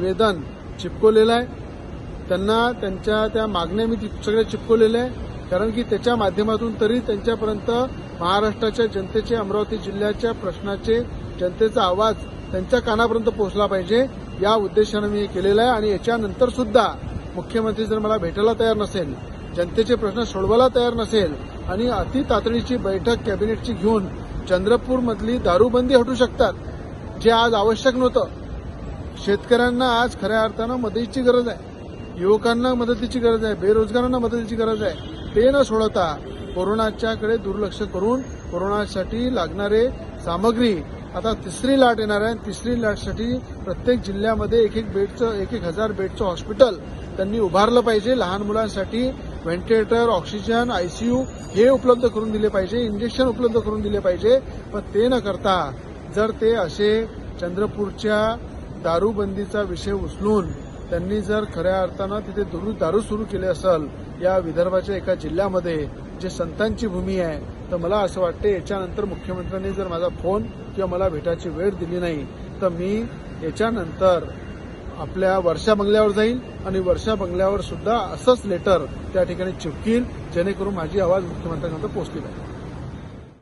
निवेदन चिपकवलेलं आहे. त्यांना त्यांच्या त्या मागण्या मी सगळ्या चिपकवलेल्या आहे. कारण की त्याच्या माध्यमातून तरी त्यांच्यापर्यंत महाराष्ट्राच्या जनतेचे अमरावती जिल्ह्याच्या प्रश्नाचे जनतेचा आवाज त्यांच्या कानापर्यंत पोहोचला पाहिजे. या उद्देशानं मी हे केलेलं आहे. आणि याच्यानंतर सुद्धा मुख्यमंत्री जर मला भेटायला तयार नसेल जनतेचे प्रश्न सोडवायला तयार नसेल आणि अति तातडीची बैठक कॅबिनेटची घेऊन चंद्रपूरमधली दारूबंदी हटू शकतात जे आज आवश्यक नव्हतं शेतकऱ्यांना आज खऱ्या अर्थानं मदतीची गरज आहे. युवकांना मदतीची गरज आहे. बेरोजगारांना मदतीची गरज आहे. ते न सोडवता कोरोनाच्याकडे दुर्लक्ष करून कोरोनासाठी लागणारे सामग्री आता तिसरी लाट येणार आहे. तिसरी लाटसाठी प्रत्येक जिल्ह्यामध्ये एक एक बेडचं एक एक हजार बेडचं हॉस्पिटल त्यांनी उभारलं पाहिजे. लहान मुलांसाठी व्हेंटिलेटर ऑक्सिजन आयसीयू हे उपलब्ध करून दिले पाहिजे. इंजेक्शन उपलब्ध करून दिले पाहिजे. पण ते न करता जर ते असे चंद्रपूरच्या दारूबंदीचा विषय उचलून त्यांनी जर खऱ्या अर्थानं तिथे दुरू दारू सुरू केले असेल या विदर्भाच्या एका जिल्ह्यामध्ये जे संतांची भूमी आहे तर मला असं वाटतं याच्यानंतर मुख्यमंत्र्यांनी जर माझा फोन किंवा मला भेटायची वेळ दिली नाही तर मी याच्यानंतर आपल्या वर्षा बंगल्यावर जाईल आणि वर्षा बंगल्यावर सुद्धा असंच लेटर त्या ठिकाणी चिपकील जेणेकरून माझी आवाज मुख्यमंत्र्यांपर्यंत पोहोचली जाईल